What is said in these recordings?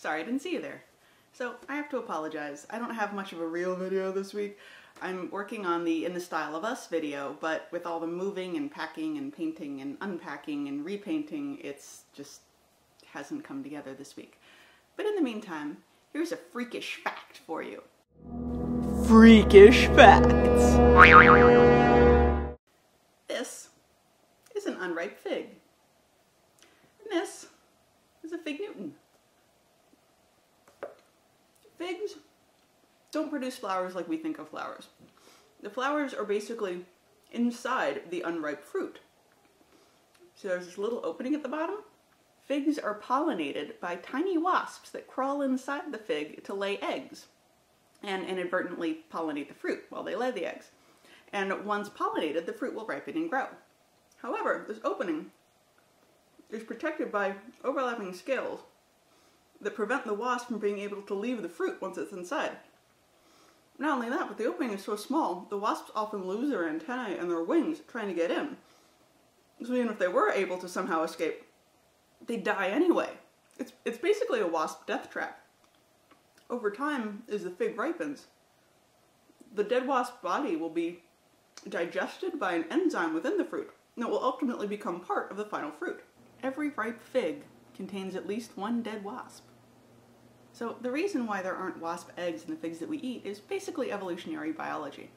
Sorry, I didn't see you there. So I have to apologize. I don't have much of a real video this week. I'm working on the In the Style of Us video, but with all the moving and packing and painting and unpacking and repainting, it's just hasn't come together this week. But in the meantime, here's a freakish fact for you. Freakish facts. This is an unripe fig. And this is a fig Newton. Figs don't produce flowers like we think of flowers. The flowers are basically inside the unripe fruit. So there's this little opening at the bottom. Figs are pollinated by tiny wasps that crawl inside the fig to lay eggs and inadvertently pollinate the fruit while they lay the eggs. And once pollinated, the fruit will ripen and grow. However, this opening is protected by overlapping scales that prevent the wasp from being able to leave the fruit once it's inside. Not only that, but the opening is so small, the wasps often lose their antennae and their wings trying to get in. So even if they were able to somehow escape, they die anyway. It's, it's basically a wasp death trap. Over time, as the fig ripens, the dead wasp body will be digested by an enzyme within the fruit that will ultimately become part of the final fruit. Every ripe fig contains at least one dead wasp. So the reason why there aren't wasp eggs in the figs that we eat is basically evolutionary biology.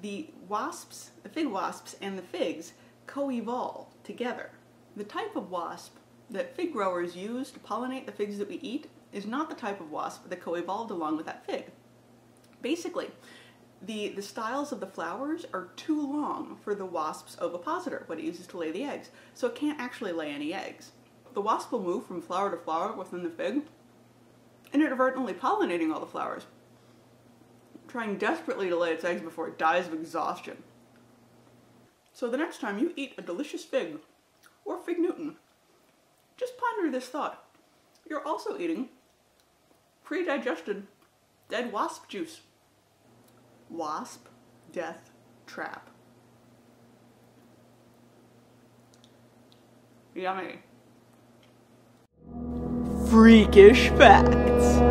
The wasps, the fig wasps and the figs co-evolve together. The type of wasp that fig growers use to pollinate the figs that we eat is not the type of wasp that co-evolved along with that fig. Basically, the, the styles of the flowers are too long for the wasp's ovipositor, what it uses to lay the eggs, so it can't actually lay any eggs. The wasp will move from flower to flower within the fig, inadvertently pollinating all the flowers, trying desperately to lay its eggs before it dies of exhaustion. So the next time you eat a delicious fig, or fig Newton, just ponder this thought. You're also eating pre-digested dead wasp juice. Wasp death trap. Yummy. Freakish facts.